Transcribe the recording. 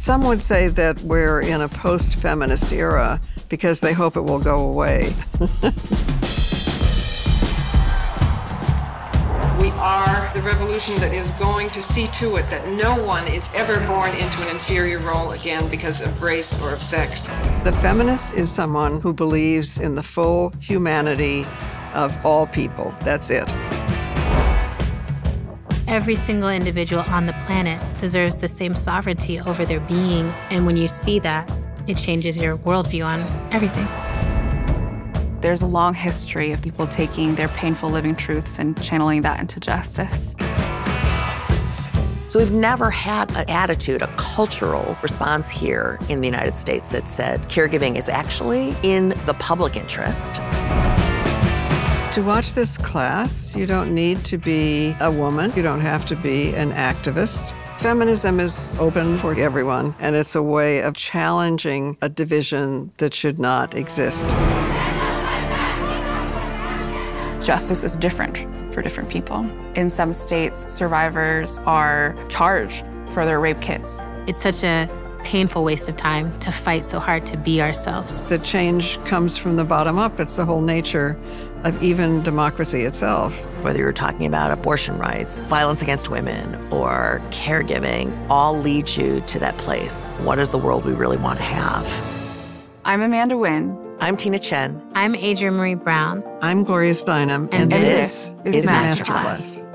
Some would say that we're in a post feminist era because they hope it will go away. We are the revolution that is going to see to it that no one is ever born into an inferior role again because of race or of sex. The feminist is someone who believes in the full humanity of all people. That's it. Every single individual on the planet deserves the same sovereignty over their being. And when you see that, it changes your worldview on everything. There's a long history of people taking their painful living truths and channeling that into justice. So we've never had an attitude, a cultural response here in the United States that said caregiving is actually in the public interest. To watch this class, you don't need to be a woman. You don't have to be an activist. Feminism is open for everyone, and it's a way of challenging a division that should not exist justice is different for different people. In some states, survivors are charged for their rape kits. It's such a painful waste of time to fight so hard to be ourselves. The change comes from the bottom up. It's the whole nature of even democracy itself. Whether you're talking about abortion rights, violence against women, or caregiving, all lead you to that place. What is the world we really want to have? I'm Amanda Nguyen. I'm Tina Tchen. I'm Adrienne Maree Brown. I'm Gloria Steinem. And, and this, this, is Masterclass. Masterclass.